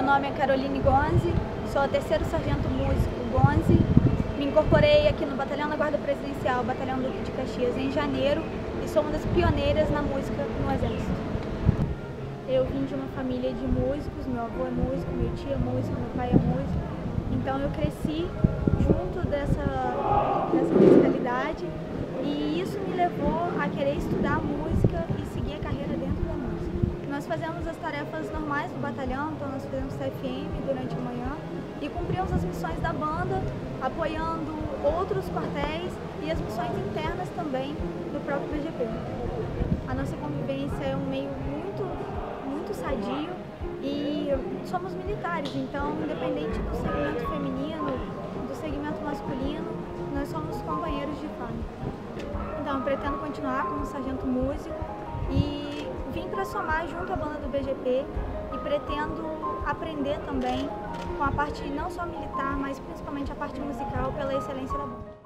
Meu nome é Caroline Gonzi, sou a terceiro sargento músico Gonzi. Me incorporei aqui no Batalhão da Guarda Presidencial, Batalhão de Caxias, em janeiro e sou uma das pioneiras na música no Exército. Eu vim de uma família de músicos, meu avô é músico, meu tio é músico, meu pai é músico. Então eu cresci junto dessa, dessa musicalidade e isso me levou a querer estudar música e seguir a carreira dentro da música. Nós fazemos as tarefas normais do batalhão, então nós fazemos CFM durante a manhã e cumprimos as missões da banda, apoiando outros quartéis e as missões internas também do próprio BGP. A nossa convivência é um meio muito, muito sadio e somos militares, então independente do segmento feminino, do segmento masculino, nós somos companheiros de farm. Então pretendo continuar como sargento músico e somar junto à banda do BGP e pretendo aprender também com a parte não só militar, mas principalmente a parte musical pela excelência da banda.